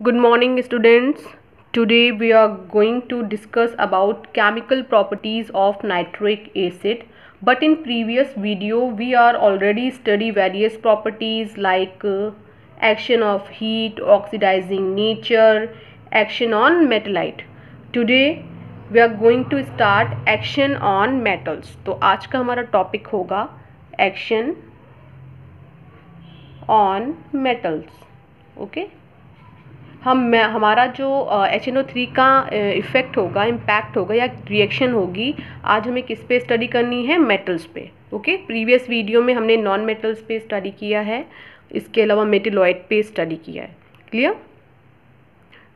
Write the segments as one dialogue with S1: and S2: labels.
S1: Good morning students today we are going to discuss about chemical properties of nitric acid but in previous video we are already study various properties like action of heat oxidizing nature action on metalloid today we are going to start action on metals तो आज का हमारा topic होगा action on metals okay? हम हमारा जो H N O three का effect होगा इम्पैक्ट होगा या रिएक्शन होगी, आज हमें किस पे स्टडी करनी है? मेटल्स पे ओके प्रीवियस वीडियो में हमने नॉन मेटल्स पे स्टडी किया है, इसके अलावा मेटिलॉइड पे स्टडी किया है क्लियर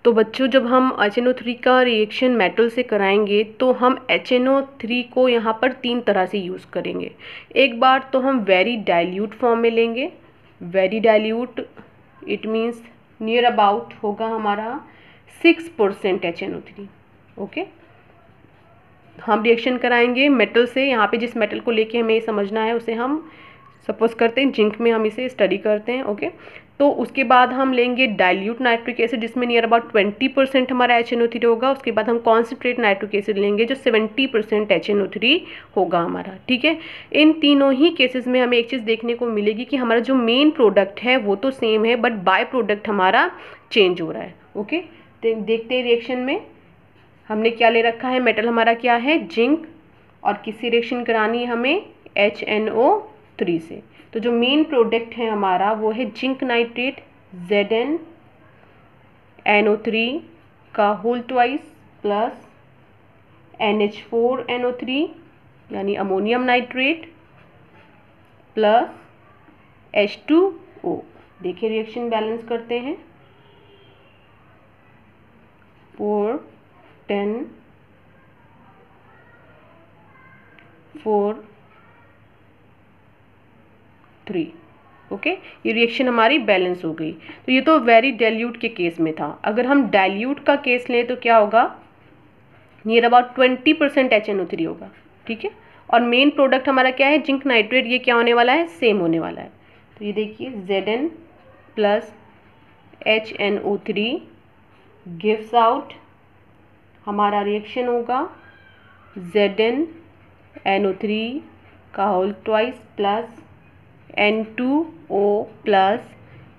S1: तो बच्चों, जब हम एच एन ओ थ्री का रिएक्शन मेटल से कराएँगे तो हम एच एन ओ थ्री को यहाँ पर तीन तरह से यूज़ करेंगे। एक बार तो हम वेरी डाइल्यूट फॉर्म में लेंगे। Very dilute it means near about होगा हमारा six percent H N O three okay हम रिएक्शन कराएँगे मेटल से, यहाँ पे जिस मेटल को लेके हमें समझना है, उसे हम सपोज़ करते हैं, जिंक में हम इसे स्टडी करते हैं ओके तो उसके बाद हम लेंगे डाइल्यूट नाइट्रिक एसिड जिसमें नियर अबाउट ट्वेंटी परसेंट हमारा एच एन ओ थ्री होगा। उसके बाद हम कॉन्सेंट्रेट नाइट्रिक एसिड लेंगे, जो seventy percent H N O three होगा हमारा, ठीक है? इन तीनों ही केसेस में हमें एक चीज़ देखने को मिलेगी कि हमारा जो मेन प्रोडक्ट है, वो तो सेम है बट बाय प्रोडक्ट हमारा चेंज हो रहा है ओके तो देखते हैं रिएक्शन में, हमने क्या ले रखा है मेटल हमारा क्या है? जिंक और किसी रिएक्शन करानी है हमें? एच एन ओ थ्री से। तो जो मेन प्रोडक्ट है हमारा, वो है zinc nitrate Z N N O three का whole twice plus N H four N O three यानी ammonium nitrate plus H two O देखिए रिएक्शन बैलेंस करते हैं। Four ten four three okay ये रिएक्शन हमारी बैलेंस हो गई। तो ये तो वेरी डाइल्यूट के केस में था। अगर हम डाइल्यूट का केस लें तो क्या होगा? Near about twenty percent H N O three होगा, ठीक है? और मेन प्रोडक्ट हमारा क्या है? जिंक नाइट्रेट, ये क्या होने वाला है? सेम होने वाला है। तो ये देखिए Z N plus H N O three gives out हमारा रिएक्शन होगा। Z N N O three का whole twice plus N two O plus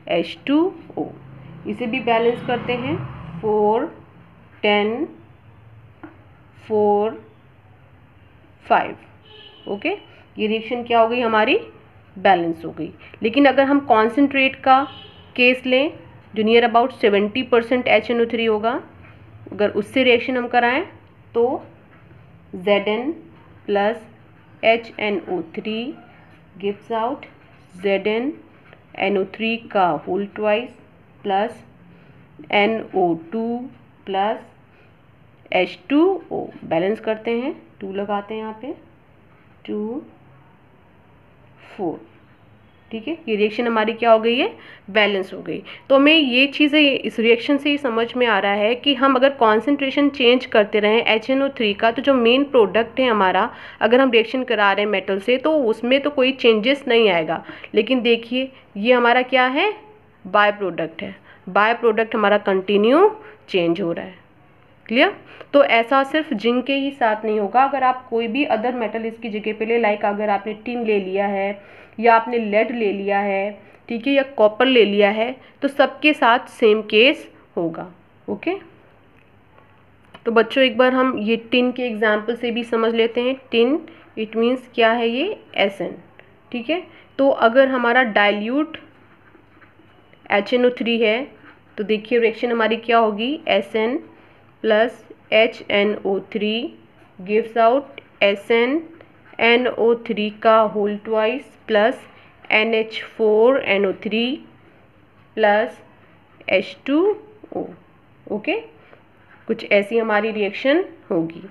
S1: H two O इसे भी बैलेंस करते हैं. Four ten four five okay ये reaction क्या हो गई? हमारी बैलेंस हो गई. लेकिन अगर हम कॉन्सेंट्रेट का केस लें जो near about seventy percent H N O three होगा. अगर उससे रिएक्शन हम कराएँ तो Z N plus H N O three gives out Z N N O three का whole twice plus N O two plus H two O balance करते हैं two लगाते हैं यहाँ पे टू फोर ठीक है? ये रिएक्शन हमारी क्या हो गई है? बैलेंस हो गई। तो हमें ये चीज़ें, इस रिएक्शन से ही समझ में आ रहा है कि हम अगर कॉन्सेंट्रेशन चेंज करते रहें एच एन ओ थ्री का तो जो मेन प्रोडक्ट है हमारा, अगर हम रिएक्शन करा रहे हैं मेटल से तो उसमें तो कोई चेंजेस नहीं आएगा। लेकिन देखिए, ये हमारा क्या है? बाय प्रोडक्ट है। बाय प्रोडक्ट हमारा कंटिन्यू चेंज हो रहा है। क्लियर तो ऐसा सिर्फ़ जिंक के ही साथ नहीं होगा। अगर आप कोई भी अदर मेटल इसकी जगह पे ले लाइक अगर आपने टिन ले लिया है या आपने लेड ले लिया है, ठीक है, या कॉपर ले लिया है तो सबके साथ सेम केस होगा ओके तो बच्चों, एक बार हम ये टिन के एग्ज़ाम्पल से भी समझ लेते हैं। टिन इट मीन्स क्या है ये? एस ठीक है? तो अगर हमारा dilute H N O three है तो देखिए रिएक्शन हमारी क्या होगी? S N plus H N O three gives out S N N O three का whole twice plus N H four N O three plus H two okay कुछ ऐसी हमारी रिएक्शन होगी।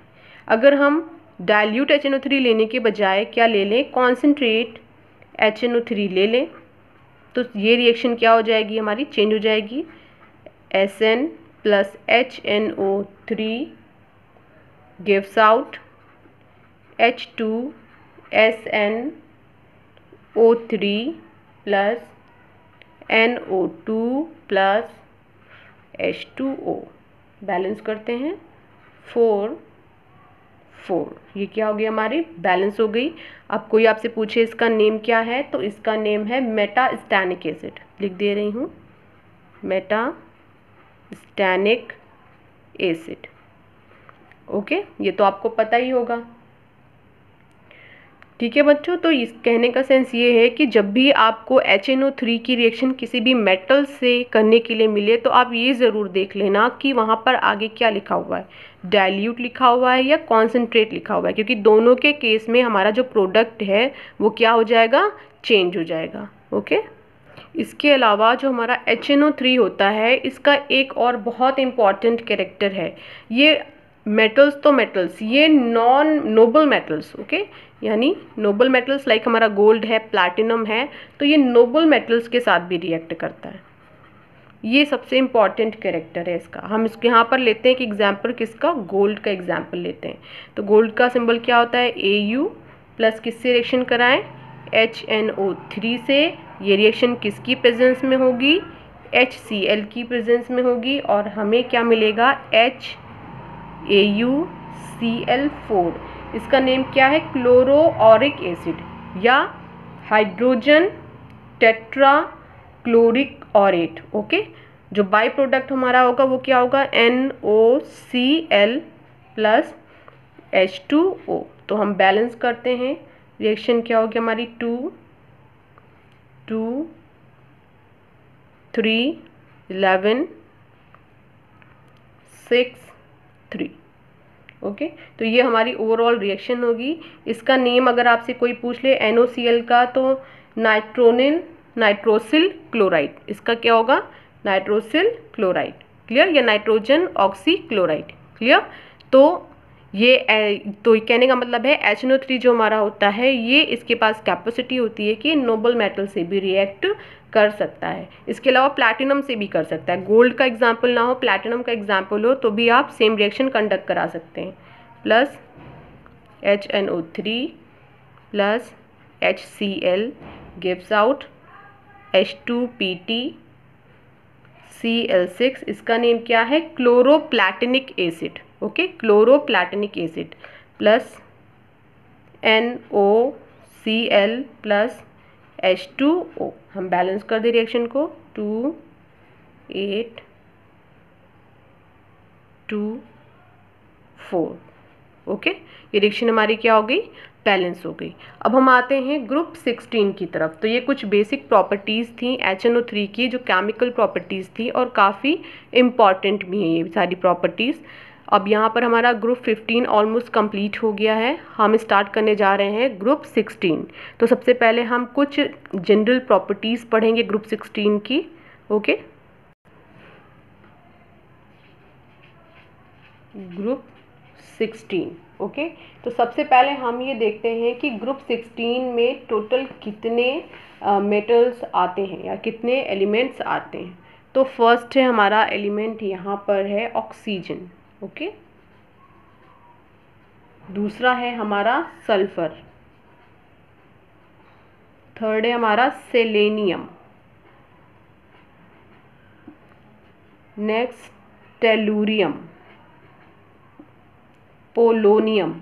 S1: अगर हम dilute H N O three लेने के बजाय क्या ले लें? Concentrate H N O three ले लें तो ये रिएक्शन क्या हो जाएगी? हमारी चेंज हो जाएगी। S N plus H N O three gives out H two S N O three plus N O two plus H two O balance करते हैं. फोर फोर ये क्या हो गई हमारी? बैलेंस हो गई. अब कोई आपसे पूछे इसका नेम क्या है तो इसका नेम है मेटा स्टैनिक एसिड लिख दे रही हूँ. मेटा स्टैनिक एसिड ओके ये तो आपको पता ही होगा. ठीक है बच्चों? तो इस कहने का सेंस ये है कि जब भी आपको एच एन ओ थ्री की रिएक्शन किसी भी मेटल से करने के लिए मिले तो आप ये ज़रूर देख लेना कि वहाँ पर आगे क्या लिखा हुआ है। डाइल्यूट लिखा हुआ है या कॉन्सेंट्रेट लिखा हुआ है? क्योंकि दोनों के केस में हमारा जो प्रोडक्ट है, वो क्या हो जाएगा? चेंज हो जाएगा ओके इसके अलावा जो हमारा एच एन ओ थ्री होता है, इसका एक और बहुत इंपॉर्टेंट कैरेक्टर है। ये मेटल्स तो मेटल्स ये नॉन नोबल मेटल्स ओके यानी नोबल मेटल्स लाइक हमारा गोल्ड है प्लैटिनम है तो ये नोबल मेटल्स के साथ भी रिएक्ट करता है। ये सबसे इंपॉर्टेंट कैरेक्टर है इसका। हम इसके, यहाँ पर लेते हैं कि एग्ज़ाम्पल किसका? गोल्ड का एग्ज़ाम्पल लेते हैं। तो गोल्ड का सिंबल क्या होता है? ए यू प्लस किससे रिएक्शन कराएँ? एच एन ओ थ्री से। ये रिएक्शन किसकी प्रेजेंस में होगी? एच सी एल की प्रेजेंस में होगी। और हमें क्या मिलेगा? H A U C L four इसका नेम क्या है? क्लोरोरिक एसिड या hydrogen tetra chloric aurate okay जो बाई प्रोडक्ट हमारा होगा वो क्या होगा? N O C L plus H two O तो हम बैलेंस करते हैं। रिएक्शन क्या होगी हमारी? Two two three eleven six three okay तो ये हमारी ओवरऑल रिएक्शन होगी। इसका नेम अगर आपसे कोई पूछ ले एन का तो नाइट्रोनिल नाइट्रोसिल क्लोराइड इसका क्या होगा? नाइट्रोसिल क्लोराइड क्लियर या नाइट्रोजन ऑक्सी क्लोराइड क्लियर तो ये तो कहने का मतलब है एच नो थ्री जो हमारा होता है, ये इसके पास कैपेसिटी होती है कि नोबल मेटल से भी रिएक्ट कर सकता है। इसके अलावा प्लैटिनम से भी कर सकता है। गोल्ड का एग्ज़ाम्पल ना हो प्लैटिनम का एग्ज़ाम्पल हो तो भी आप सेम रिएक्शन कंडक्ट करा सकते हैं। Plus H N O three plus H C L gives out H two P T C L six इसका नेम क्या है? Chloroplatinic acid okay chloroplatinic acid plus N O C L plus H two O हम balance कर दे reaction को। Two eight two four okay ये reaction हमारी क्या हो गई? बैलेंस हो गई। अब हम आते हैं ग्रुप सिक्सटीन की तरफ़। तो ये कुछ बेसिक प्रॉपर्टीज़ थी एच एन ओ थ्री की, जो केमिकल प्रॉपर्टीज़ थी और काफ़ी इंपॉर्टेंट भी हैं ये सारी प्रॉपर्टीज़। अब यहाँ पर हमारा ग्रुप फिफ्टीन ऑलमोस्ट कंप्लीट हो गया है। हम स्टार्ट करने जा रहे हैं ग्रुप सिक्सटीन। तो सबसे पहले हम कुछ जनरल प्रॉपर्टीज़ पढ़ेंगे ग्रुप सिक्सटीन की, ओके? Group sixteen. ओके? तो सबसे पहले हम ये देखते हैं कि ग्रुप सिक्सटीन में टोटल कितने मेटल्स आते हैं या कितने एलिमेंट्स आते हैं? तो फ़र्स्ट है हमारा एलिमेंट यहाँ पर है ऑक्सीजन ओके? दूसरा है हमारा सल्फ़र थर्ड है हमारा selenium next tellurium polonium.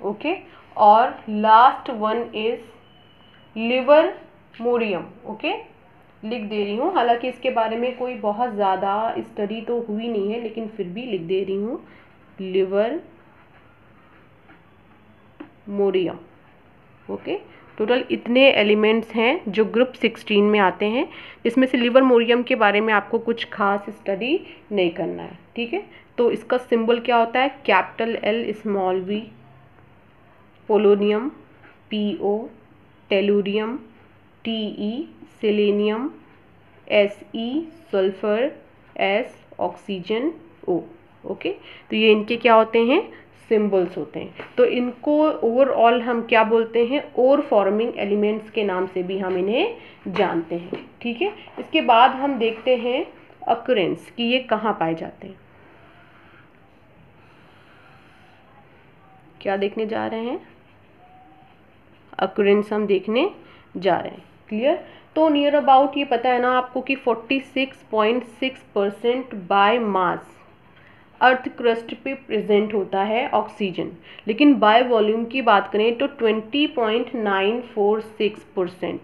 S1: Okay? और last one is livermorium okay? लिख दे रही हूँ। हालाँकि इसके बारे में कोई बहुत ज़्यादा स्टडी तो हुई नहीं है, लेकिन फिर भी लिख दे रही हूँ। Livermorium okay? टोटल इतने एलिमेंट्स हैं जो ग्रुप सिक्सटीन में आते हैं। जिसमें से लिवर मोरियम के बारे में आपको कुछ खास स्टडी नहीं करना है, ठीक है? तो इसका सिंबल क्या होता है? Capital L small V polonium P O tellurium T E selenium S E sulphur S oxygen O okay तो ये इनके क्या होते हैं? सिंबल्स होते हैं। तो इनको ओवरऑल हम क्या बोलते हैं? और फॉर्मिंग एलिमेंट्स के नाम से भी हम इन्हें जानते हैं, ठीक है? इसके बाद हम देखते हैं अक्रेंस कि ये कहाँ पाए जाते हैं। क्या देखने जा रहे हैं? अक्रेंस हम देखने जा रहे हैं क्लियर तो नियर अबाउट ये पता है ना आपको कि 46.6 percent by mass earth crust पे प्रेजेंट होता है ऑक्सीजन। लेकिन बाय वॉल्यूम की बात करें तो 20.946 परसेंट।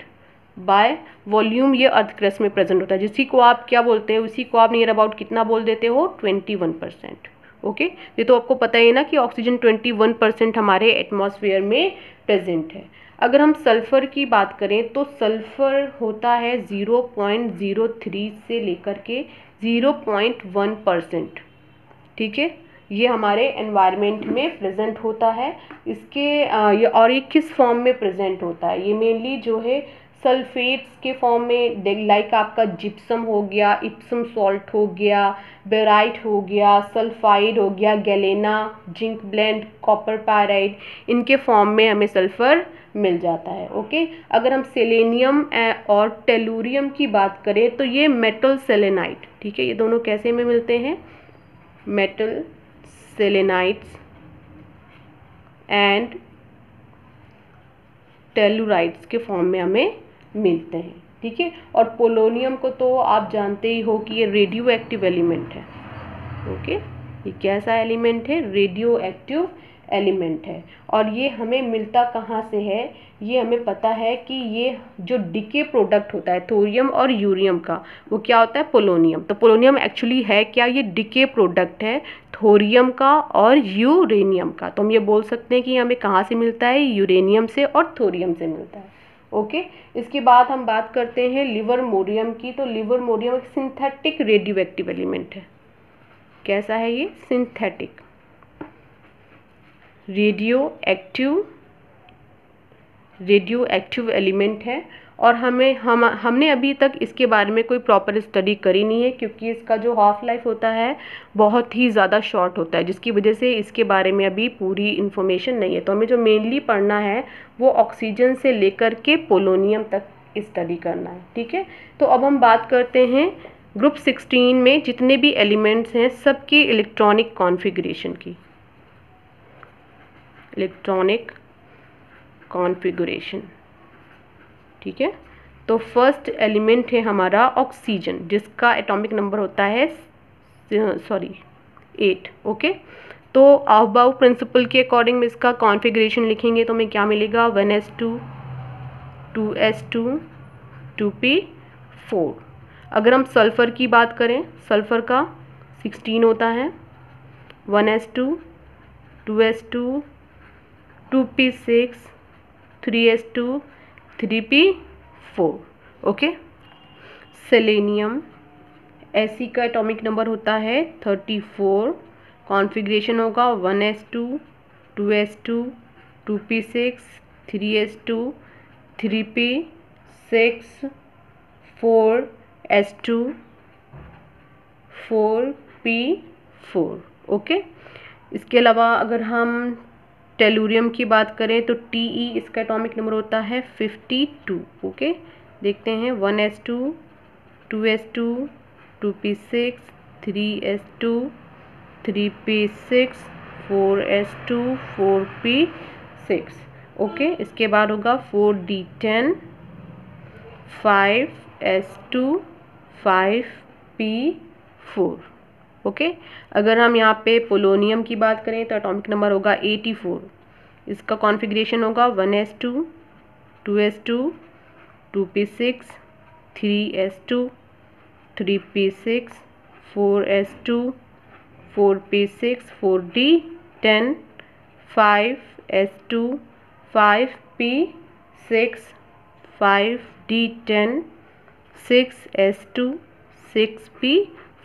S1: बाय वॉल्यूम ये अर्थ क्रस्ट में प्रेजेंट होता है। जिसी को आप क्या बोलते हैं, उसी को आप नियर अबाउट कितना बोल देते हो? 21 परसेंट। ओके? ये तो आपको पता ही ना कि ऑक्सीजन 21 परसेंट हमारे एटमॉस्फेयर में प्रेजेंट है। अगर हम सल्फ़र की बात करें तो सल्फ़र होता है 0.03 से लेकर के 0.1 परसेंट। ठीक है? ये हमारे एनवायरनमेंट में प्रेजेंट होता है। इसके ये और ये किस फॉर्म में प्रेजेंट होता है? ये मेनली जो है सल्फेट्स के फॉर्म में लाइक आपका जिप्सम हो गया इप्सम सॉल्ट हो गया बेराइट हो गया सल्फाइड हो गया galena zinc blende copper pyrite इनके फॉर्म में हमें सल्फ़र मिल जाता है ओके अगर हम सेलेनियम और टेलूरियम की बात करें तो ये मेटल सेलेनाइट ठीक है? ये दोनों कैसे में मिलते हैं? मेटल selenides एंड टेलुराइड्स के फॉर्म में हमें मिलते हैं, ठीक है? और पोलोनियम को तो आप जानते ही हो कि ये रेडियो एक्टिव एलिमेंट है ओके ये कैसा एलिमेंट है? रेडियो एक्टिव एलिमेंट है। और ये हमें मिलता कहाँ से है? ये हमें पता है कि ये जो डिके प्रोडक्ट होता है, थोरियम और यूरियम का, वो क्या होता है? पोलोनियम। तो पोलोनियम एक्चुअली है क्या? ये डिके प्रोडक्ट है थोरियम का और यूरेनियम का। तो हम ये बोल सकते हैं कि हमें कहाँ से मिलता है? यूरेनियम से और थोरियम से मिलता है। ओके? इसके बाद हम बात करते हैं लिवर मोरियम की। तो लिवर मोरियम एक सिंथेटिक रेडियो एक्टिव एलिमेंट है। कैसा है ये? Synthetic. Radio active radio active element है और हमें, हम, हमने अभी तक इसके बारे में कोई प्रॉपर स्टडी करी नहीं है क्योंकि इसका जो हाफ़ लाइफ होता है बहुत ही ज़्यादा शॉर्ट होता है, जिसकी वजह से इसके बारे में अभी पूरी इन्फॉर्मेशन नहीं है। तो हमें जो मेनली पढ़ना है, वो ऑक्सीजन से लेकर के पोलोनियम तक स्टडी करना है, ठीक है? तो अब हम बात करते हैं ग्रुप सिक्सटीन में जितने भी एलिमेंट्स हैं, सबकी इलेक्ट्रॉनिक कॉन्फ़िगरेशन की। इलेक्ट्रॉनिक कॉन्फ़िगरेशन ठीक है? तो फ़र्स्ट एलिमेंट है हमारा ऑक्सीजन जिसका एटॉमिक नंबर होता है सॉरी एट ओके तो आहबाउ प्रिंसिपल के अकॉर्डिंग में इसका कॉन्फ़िगरेशन लिखेंगे तो हमें क्या मिलेगा? One S two two S two two P four अगर हम सल्फ़र की बात करें सल्फ़र का सिक्सटीन होता है one S two two S two two P six three S two three P four okay selenium S E का atomic number होता है थर्टी फोर कॉन्फिग्रेशन होगा one S two two S two two P six three S two three P six four S two four P four okay इसके अलावा अगर हम tellurium की बात करें तो टी ई इसका एटॉमिक नंबर होता है फिफ्टी टू, ओके? देखते हैं, one S two two S two two P six, three S two, three P six, four S two, four P six, okay? इसके बाद होगा four D ten, five S two, five P four. Okay? अगर हम यहाँ पे polonium की बात करें तो एटॉमिक नंबर होगा एटी फोर इसका कॉन्फ़िगरेशन होगा one S two two S two two P six three S two three P six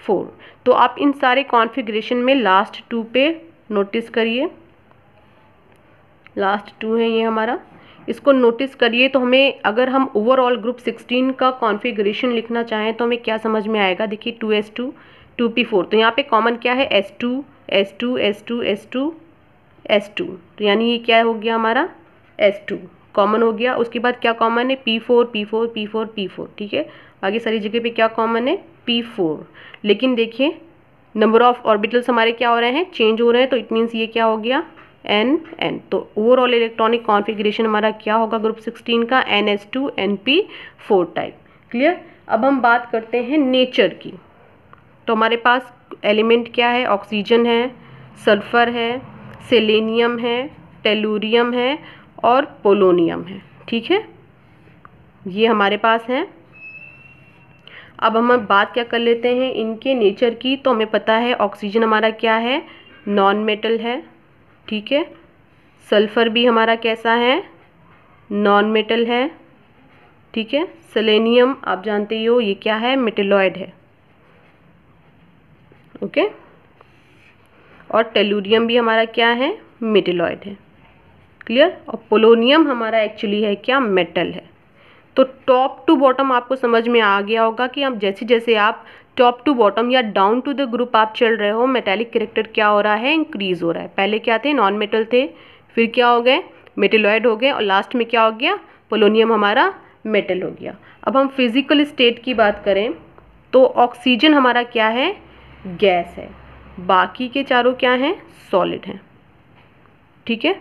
S1: four तो आप इन सारे कॉन्फ़िगरेशन में लास्ट टू पे नोटिस करिए। लास्ट टू है ये हमारा। इसको नोटिस करिए तो हमें, अगर हम ओवरऑल ग्रुप सिक्सटीन का कॉन्फ़िगरेशन लिखना चाहें तो हमें क्या समझ में आएगा? देखिए two S two two P four तो यहाँ पे कॉमन क्या है? S two S two S two S two S two तो यानी ये क्या हो गया हमारा? एस टू कॉमन हो गया। उसके बाद क्या कॉमन है? P four P four P four P four ठीक है? बाकी सारी जगह पे क्या कॉमन है? पी फोर लेकिन देखिए नंबर ऑफ़ ऑर्बिटल्स हमारे क्या हो रहे हैं? चेंज हो रहे हैं तो इट मीन्स ये क्या हो गया? एन एन तो ओवरऑल इलेक्ट्रॉनिक कॉन्फ़िगरेशन हमारा क्या होगा ग्रुप 16 का? N S two N P four type clear अब हम बात करते हैं नेचर की. तो हमारे पास एलिमेंट क्या है? ऑक्सीजन है सल्फ़र है सेलेनियम है टेलूरियम है और पोलोनियम है. ठीक है? ये हमारे पास हैं. अब हम बात क्या कर लेते हैं इनके नेचर की। तो हमें पता है ऑक्सीजन हमारा क्या है। नॉन मेटल है, ठीक है। सल्फ़र भी हमारा कैसा है। नॉन मेटल है, ठीक है। सेलेनियम, आप जानते ही हो, ये क्या है? मेटेलॉयड है, ओके। और टेलूरियम भी हमारा क्या है? मेटेलॉयड है, क्लियर। और पोलोनियम हमारा एक्चुअली है क्या? मेटल है। तो टॉप टू बॉटम आपको समझ में आ गया होगा कि हम जैसे जैसे आप टॉप टू बॉटम या डाउन टू द ग्रुप आप चल रहे हो मेटेलिक करेक्टर क्या हो रहा है? इंक्रीज हो रहा है। पहले क्या थे? नॉन मेटल थे। फिर क्या हो गए? मेटेलॉयड हो गए। और लास्ट में क्या हो गया? पोलोनियम हमारा मेटल हो गया। अब हम फ़िज़िकल स्टेट की बात करें तो ऑक्सीजन हमारा क्या है? गैस है। बाकी के चारों क्या हैं? सॉलिड हैं। ठीक है?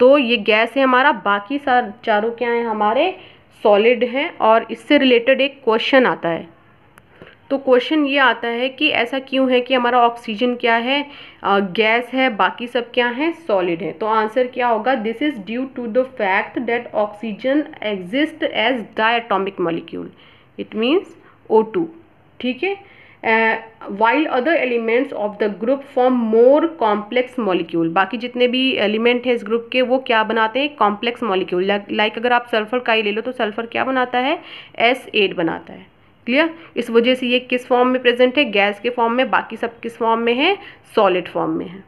S1: तो ये गैस है हमारा। बाकी सार, चारों क्या हैं? हमारे सॉलिड हैं और इससे रिलेटेड एक क्वेश्चन आता है। तो क्वेश्चन ये आता है कि ऐसा क्यों है कि हमारा ऑक्सीजन क्या है? गैस है, बाकी सब क्या है? सॉलिड है। तो आंसर क्या होगा? This is due to the fact that oxygen exist as diatomic molecule it means O two ठीक है? While other elements of the group form more complex molecule बाकी जितने भी एलिमेंट हैं इस ग्रुप के, वो क्या बनाते हैं? कॉम्प्लेक्स मॉलिक्यूल लाइक अगर आप सल्फ़र का ही ले लो तो सल्फ़र क्या बनाता है? एस एट बनाता है. क्लियर इस वजह से ये किस फॉर्म में प्रेजेंट है? गैस के फॉर्म में, बाकी सब किस फॉर्म में है? सॉलिड फॉर्म में है.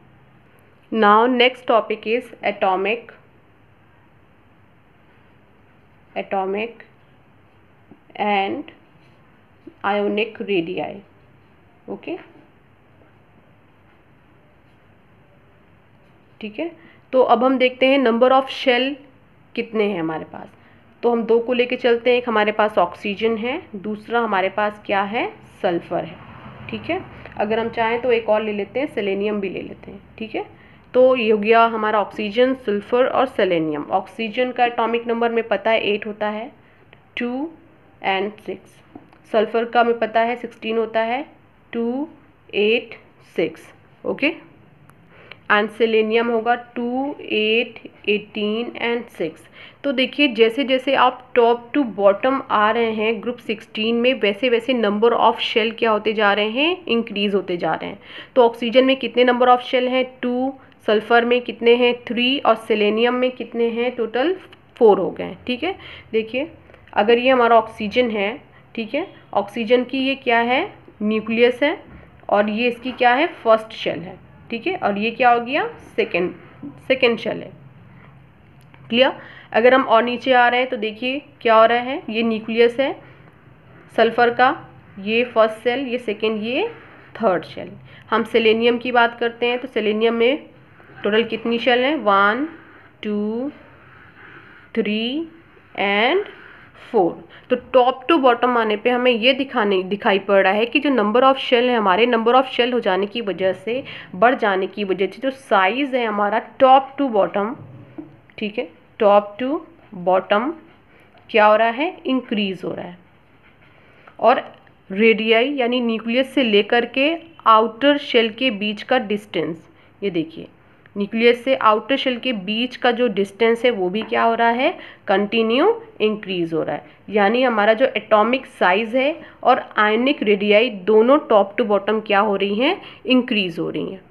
S1: Now next topic is atomic atomic and ionic radii okay? ठीक है? तो अब हम देखते हैं नंबर ऑफ़ शेल कितने हैं हमारे पास। तो हम दो को लेके चलते हैं। एक हमारे पास ऑक्सीजन है, दूसरा हमारे पास क्या है? सल्फ़र है। ठीक है? अगर हम चाहें तो एक और ले लेते हैं सेलेनियम भी ले लेते हैं। ठीक है? तो ये हो गया हमारा ऑक्सीजन सल्फ़र और सेलेनियम ऑक्सीजन का एटॉमिक नंबर में पता है एट होता है टू एंड सिक्स सल्फ़र का हमें पता है सिक्सटीन होता है two eight six okay and selenium होगा two eight eighteen and six तो देखिए, जैसे जैसे आप टॉप टू बॉटम आ रहे हैं ग्रुप सिक्सटीन में वैसे वैसे नंबर ऑफ़ शेल क्या होते जा रहे हैं? इंक्रीज़ होते जा रहे हैं। तो ऑक्सीजन में कितने नंबर ऑफ़ शेल हैं? टू सल्फ़र में कितने हैं? थ्री और सेलेनियम में कितने हैं? टोटल फोर हो गए ठीक है? देखिए, अगर ये हमारा ऑक्सीजन है, ठीक है? ऑक्सीजन की ये क्या है? न्यूक्लियस है और ये इसकी क्या है? फ़र्स्ट शेल है। ठीक है? और ये क्या हो गया? सेकेंड सेकेंड शेल है। क्लियर? अगर हम और नीचे आ रहे हैं तो देखिए क्या हो रहा है? ये न्यूक्लियस है, सल्फ़र का, ये फ़र्स्ट सेल ये सेकेंड, ये थर्ड शेल। हम सेलेनियम की बात करते हैं तो सेलेनियम में टोटल कितनी शेल है? One, two, three, and four. तो टॉप टू बॉटम आने पे हमें ये दिखाने, दिखाई पड़ रहा है कि जो नंबर ऑफ़ शेल है हमारे, नंबर ऑफ़ शेल हो जाने की वजह से, बढ़ जाने की वजह से जो साइज़ है हमारा टॉप टू बॉटम, ठीक है, टॉप टू बॉटम क्या हो रहा है? इंक्रीज़ हो रहा है। और रेडियाई यानी न्यूक्लियस से लेकर के आउटर शेल के बीच का डिस्टेंस, ये देखिए। न्यूक्लियस से आउटर शेल के बीच का जो डिस्टेंस है, वो भी क्या हो रहा है? कंटिन्यू इंक्रीज हो रहा है। यानी हमारा जो एटॉमिक साइज़ है और आयनिक रेडियाई दोनों टॉप टू बॉटम क्या हो रही हैं? इंक्रीज हो रही हैं।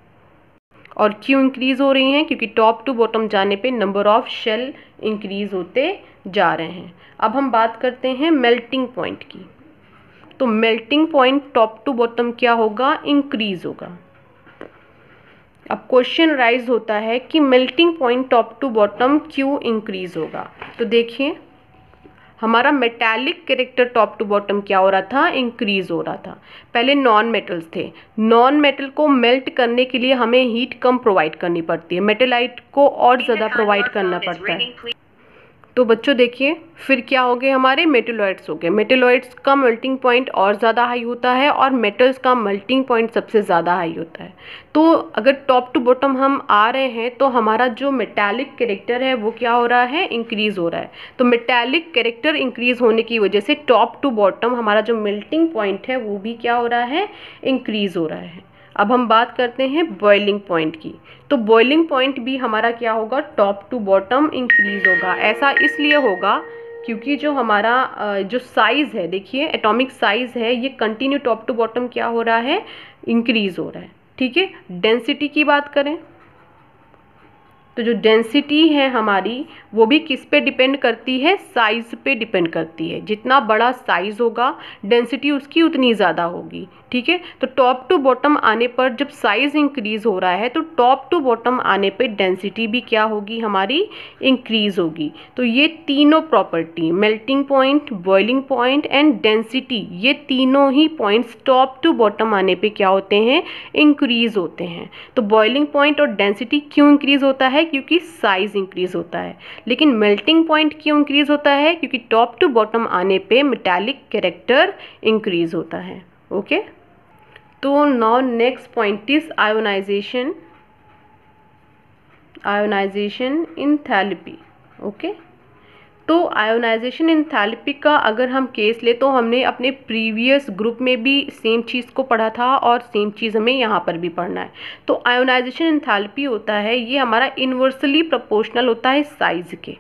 S1: और क्यों इंक्रीज हो रही हैं? क्योंकि टॉप टू बॉटम जाने पे नंबर ऑफ़ शेल इंक्रीज होते जा रहे हैं। अब हम बात करते हैं मेल्टिंग पॉइंट की। तो melting point top to bottom क्या होगा? इंक्रीज होगा। अब क्वेश्चन राइज होता है कि melting point top to bottom क्यों इंक्रीज होगा? तो देखिए हमारा metallic character top to bottom क्या हो रहा था? इंक्रीज हो रहा था। पहले नॉन मेटल्स थे। नॉन मेटल को मेल्ट करने के लिए हमें हीट कम प्रोवाइड करनी पड़ती है। मेटेलाइट को और ज़्यादा प्रोवाइड करना पड़ता है। तो बच्चों देखिए, फिर क्या हो गए हमारे? मेटेलॉइड्स हो गए। मेटेलॉइड्स का मेल्टिंग पॉइंट और ज़्यादा हाई होता है और मेटल्स का मेल्टिंग पॉइंट सबसे ज़्यादा हाई होता है। तो अगर टॉप टू बॉटम हम आ रहे हैं तो हमारा जो मेटालिक कैरेक्टर है, वो क्या हो रहा है? इंक्रीज़ हो रहा है। तो मेटालिक कैरेक्टर इंक्रीज़ होने की वजह से टॉप टू बॉटम हमारा जो मेल्टिंग पॉइंट है, वो भी क्या हो रहा है? इंक्रीज़ हो रहा है। अब हम बात करते हैं बॉइलिंग पॉइंट की। तो बॉइलिंग पॉइंट भी हमारा क्या होगा? टॉप टू बॉटम इंक्रीज होगा। ऐसा इसलिए होगा क्योंकि जो हमारा जो साइज़ है, देखिए एटॉमिक साइज़ है, ये कंटिन्यू टॉप टू बॉटम क्या हो रहा है? इंक्रीज़ हो रहा है। ठीक है? डेंसिटी की बात करें। तो जो डेंसिटी है हमारी, वो भी किस पे डिपेंड करती है? साइज़ पे डिपेंड करती है। जितना बड़ा साइज़ होगा डेंसिटी उसकी उतनी ज़्यादा होगी, ठीक है? तो टॉप टू बॉटम आने पर जब साइज़ इंक्रीज़ हो रहा है तो टॉप टू बॉटम आने पे डेंसिटी भी क्या होगी? हमारी इंक्रीज़ होगी। तो ये तीनों property melting point boiling point and density ये तीनों ही पॉइंट्स टॉप टू बॉटम आने पे क्या होते हैं? इंक्रीज़ होते हैं। तो बॉइलिंग पॉइंट और डेंसिटी क्यों इंक्रीज़ होता है? क्योंकि साइज़ इंक्रीज़ होता है। लेकिन मेल्टिंग पॉइंट क्यों इंक्रीज़ होता है? क्योंकि टॉप टू बॉटम आने पे मेटालिक कैरेक्टर इंक्रीज़ होता है। ओके तो now next point is ionisation ionisation enthalpy okay तो आयोनाइजेशन इन थैलेपी का अगर हम केस ले तो हमने अपने प्रीवियस ग्रुप में भी सेम चीज़ को पढ़ा था और सेम चीज़ हमें यहाँ पर भी पढ़ना है। तो आयोनाइजेशन इन थैलेपी होता है, ये हमारा इन्वर्सली प्रपोर्शनल होता है साइज़ के,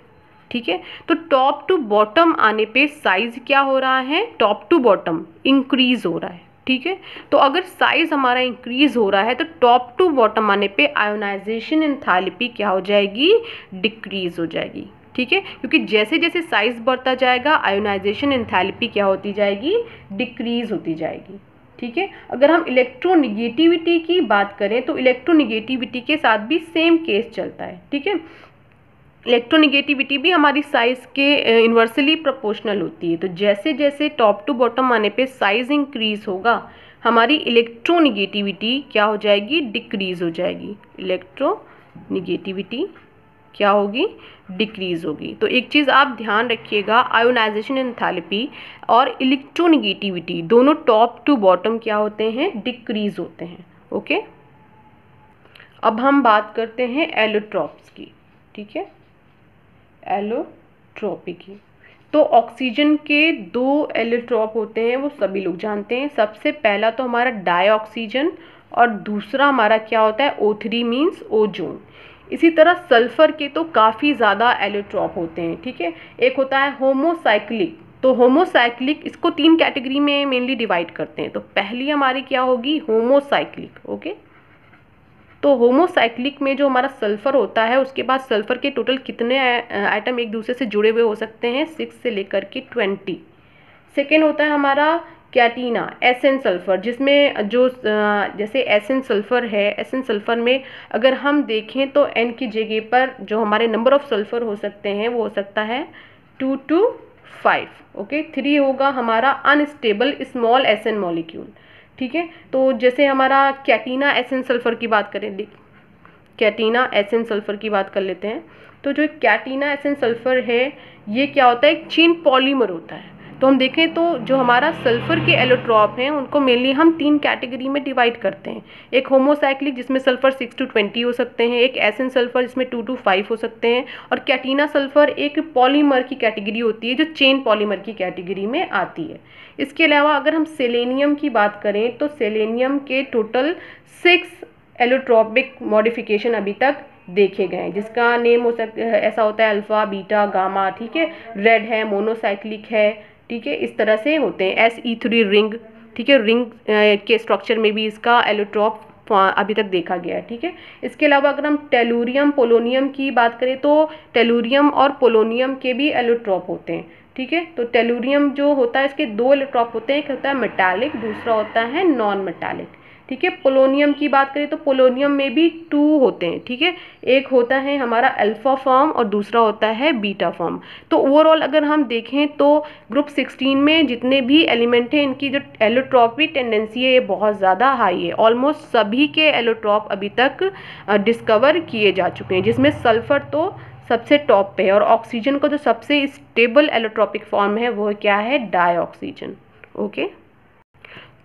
S1: ठीक है? तो टॉप टू बॉटम आने पे साइज़ क्या हो रहा है? टॉप टू बॉटम इंक्रीज़ हो रहा है, ठीक है? तो अगर साइज़ हमारा इंक्रीज़ हो रहा है तो टॉप टू बॉटम आने पे आयोनाइजेशन एंथैल्पी क्या हो जाएगी? डिक्रीज़ हो जाएगी। ठीक है? क्योंकि जैसे जैसे साइज़ बढ़ता जाएगा आयोनाइजेशन एंथैल्पी क्या होती जाएगी? डिक्रीज़ होती जाएगी, ठीक है? अगर हम इलेक्ट्रोनिगेटिविटी की बात करें तो इलेक्ट्रोनिगेटिविटी के साथ भी सेम केस चलता है, ठीक है? इलेक्ट्रोनिगेटिविटी भी हमारी साइज़ के इन्वर्सली प्रोपोर्शनल होती है। तो जैसे जैसे टॉप टू बॉटम आने पे साइज़ इंक्रीज़ होगा, हमारी इलेक्ट्रोनिगेटिविटी क्या हो जाएगी? डिक्रीज़ हो जाएगी। इलेक्ट्रोनिगेटिविटी क्या होगी? डिक्रीज़ होगी। तो एक चीज़ आप ध्यान रखिएगा, आयोनाइजेशन एंथैल्पी और इलेक्ट्रोनिगेटिविटी, दोनों टॉप टू बॉटम क्या होते हैं? डिक्रीज़ होते हैं। ओके? अब हम बात करते हैं एलोट्रॉप्स की। ठीक है? एलोट्रॉपी की। तो ऑक्सीजन के दो एलोट्रॉप होते हैं, वो सभी लोग जानते हैं। सबसे पहला तो हमारा डाईऑक्सीजन और दूसरा हमारा क्या होता है? ओ थ्री मीन्स ओजोन इसी तरह सल्फ़र के तो काफ़ी ज़्यादा एलोट्रॉप होते हैं, ठीक है? एक होता है होमोसाइक्लिक। तो होमोसाइक्लिक इसको तीन कैटेगरी में मेनली डिवाइड करते हैं। तो पहली हमारी क्या होगी? होमोसाइक्लिक ओके तो होमोसाइक्लिक में जो हमारा सल्फ़र होता है, उसके बाद सल्फ़र के टोटल कितने आइटम एक दूसरे से जुड़े हुए हो सकते हैं? सिक्स से लेकर के ट्वेंटी सेकेंड होता है हमारा कैटीना एस एन सल्फ़र, जिसमें जो जैसे एस एन सल्फ़र है एस एन सल्फ़र में अगर हम देखें तो एन की जगह पर जो हमारे नंबर ऑफ़ सल्फ़र हो सकते हैं, वो हो सकता है two two five okay three होगा हमारा unstable small S N molecule ठीक है? तो जैसे हमारा कैटीना एसन सल्फ़र की बात करें कैटीना एसन सल्फ़र की बात कर लेते हैं। तो जो कैटीना एसन सल्फ़र है, ये क्या होता है? एक चीन पॉलीमर होता है। तो हम देखें तो जो हमारा सल्फ़र के एलोट्रॉप हैं, उनको मेनली हम तीन कैटेगरी में डिवाइड करते हैं। एक होमोसाइक्लिक जिसमें सल्फ़र सिक्स टू ट्वेंटी हो सकते हैं, एक एसन सल्फ़र जिसमें टू टू फाइव हो सकते हैं, और कैटीना सल्फ़र एक पॉलीमर की कैटेगरी होती है, जो चेन पॉलीमर की कैटेगरी में आती है। इसके अलावा अगर हम सेलेनियम की बात करें तो सेलेनियम के टोटल सिक्स एलोट्रॉपिक मॉडिफिकेशन अभी तक देखे गए हैं, जिसका नेम हो सकता ऐसा होता है अल्फ़ा बीटा गामा ठीक है? रेड है मोनोसाइक्लिक है ठीक है, इस तरह से होते हैं। एस ई थ्री रिंग, ठीक है, रिंग के स्ट्रक्चर में भी इसका एलोट्रॉप अभी तक देखा गया है, ठीक है। इसके अलावा अगर हम टेलूरियम पोलोनियम की बात करें तो टेलूरियम और पोलोनियम के भी एलोट्रॉप होते हैं, ठीक है। तो टेलूरियम जो होता है, इसके दो एलोट्रॉप होते हैं, एक होता है मेटालिक दूसरा होता है नॉन मेटालिक ठीक है? पोलोनियम की बात करें तो पोलोनियम में भी टू होते हैं, ठीक है? एक होता है हमारा अल्फ़ा फॉर्म और दूसरा होता है बीटा फॉर्म तो ओवरऑल अगर हम देखें तो ग्रुप 16 में जितने भी एलिमेंट हैं, इनकी जो एलोट्रॉपिक टेंडेंसी है, ये बहुत ज़्यादा हाई है। ऑलमोस्ट सभी के एलोट्रॉप अभी तक डिस्कवर किए जा चुके हैं, जिसमें सल्फ़र तो सबसे टॉप पे है और ऑक्सीजन का जो सबसे स्टेबल एलोट्रॉपिक फॉर्म है, वो क्या है? डाई ऑक्सीजन ओके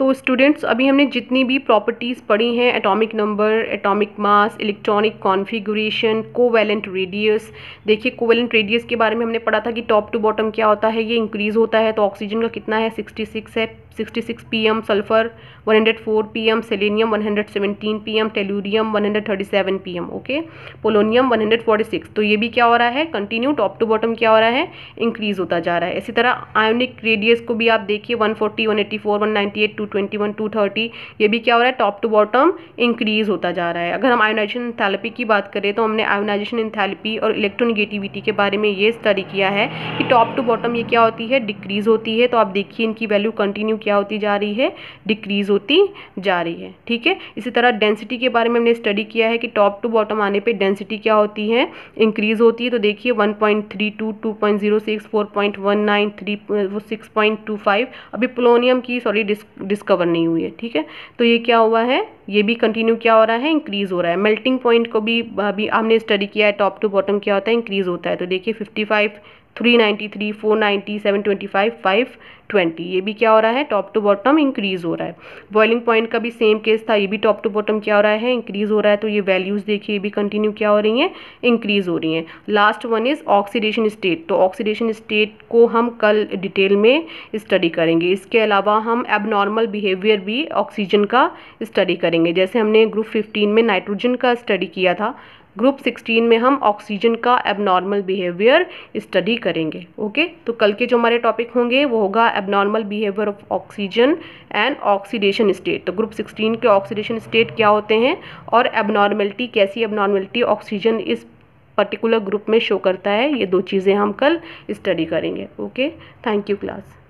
S1: तो स्टूडेंट्स अभी हमने जितनी भी प्रॉपर्टीज़ पढ़ी हैं atomic number atomic mass electronic configuration covalent radius देखिए कोवेलेंट रेडियस के बारे में हमने पढ़ा था कि टॉप टू बॉटम क्या होता है, ये इंक्रीज़ होता है तो ऑक्सीजन का कितना है? 66 है। 66 pm sulphur 104 pm selenium 117 pm tellurium 137 pm okay polonium 146 तो ये भी क्या हो रहा है? कंटिन्यू टॉप टू बॉटम क्या हो रहा है? इंक्रीज होता जा रहा है। इसी तरह आयोनिक रेडियस को भी आप देखिए 140 184 198 221 230 ये भी क्या हो रहा है? टॉप टू बॉटम इंक्रीज होता जा रहा है। अगर हम आयोनाइजेशन इंथैल्पी की बात करें तो हमने आयोनाइजेशन इंथैल्पी और इलेक्ट्रोनिगेटिविटी के बारे में ये स्टडी किया है कि टॉप टू बॉटम ये क्या होती है? डिक्रीज होती है। तो आप देखिए इनकी वैल्यू कंटिन्यू क्या होती जा रही है? डिक्रीज होती जा रही है। ठीक है? इसी तरह डेंसिटी के बारे में हमने स्टडी किया है कि टॉप टू बॉटम आने पर डेंसिटी क्या होती है? इंक्रीज होती है तो देखिए 1.32 2.06 4.19 3 6.25 अभी पोलोनियम की सॉरी डिस्कवर नहीं हुई है। ठीक है? तो ये क्या हुआ है? ये भी कंटिन्यू क्या हो रहा है? इंक्रीज हो रहा है। मेल्टिंग पॉइंट को भी, अभी हमने स्टडी किया है टॉप टू बॉटम क्या होता है? इंक्रीज होता है। तो देखिए fifty five three ninety three four ninety seven twenty five five twenty ये भी क्या हो रहा है? टॉप टू बॉटम इंक्रीज हो रहा है। बॉइलिंग पॉइंट का भी सेम केस था, ये भी टॉप टू बॉटम क्या हो रहा है? इंक्रीज हो रहा है। तो ये वैल्यूज़ देखिए, ये भी कंटिन्यू क्या हो रही हैं? इंक्रीज हो रही हैं। Last one is oxidation state तो ऑक्सीडेशन स्टेट को हम कल डिटेल में स्टडी करेंगे। इसके अलावा हम एबनॉर्मल बिहेवियर भी ऑक्सीजन का स्टडी करेंगे। जैसे हमने ग्रुप फिफ्टीन में नाइट्रोजन का स्टडी किया था ग्रुप 16 में हम ऑक्सीजन का एबनॉर्मल बिहेवियर स्टडी करेंगे ओके तो कल के जो हमारे टॉपिक होंगे, वो होगा abnormal behaviour of oxygen and oxidation state तो ग्रुप 16 के ऑक्सीडेशन स्टेट क्या होते हैं और एबनॉर्मेलिटी कैसी एबनॉर्मेलिटी ऑक्सीजन इस पर्टिकुलर ग्रुप में शो करता है, ये दो चीज़ें हम कल स्टडी करेंगे ओके थैंक यू क्लास